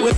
Why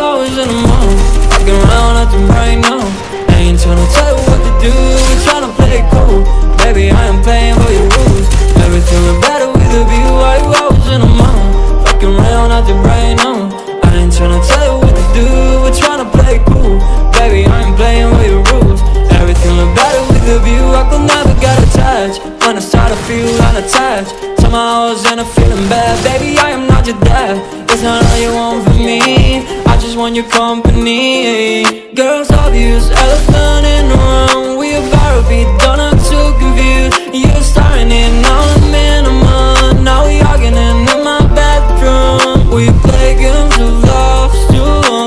always in the morning? Walking around acting right now. I ain't tryna tell you what to do We tryna play it cool. Baby, I am playing by your rules. Everything look better with a view Why you always in the mood? Walking around acting right now. I ain't tryna tell you what to do We're tryna play it cool. Baby, I am playing by your rules. Everything look better with a view I could never get attached When I start to feel unattached Somehow I was in a feeling bad. Baby, I am not your dad. It's not all you want from me just want your company. Girls obvious, elephant in the room. We about to be done, I'm too confused You're starting it, now I'm in a mood Now we arguing in my bedroom. We play games of love to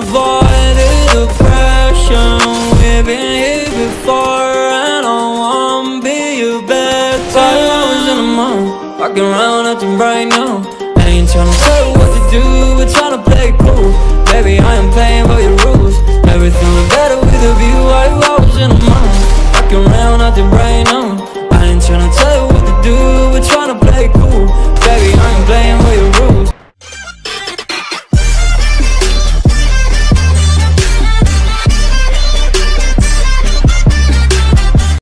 avoid the depression. We've been here before and I wanna be your bed you always in the mood? Walking around acting right now. I ain't tryna tell you what to do We're tryna play cool